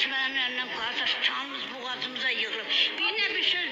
Çimenin elinden kardeş canımız boğazımıza yığılıp. Yine bir söz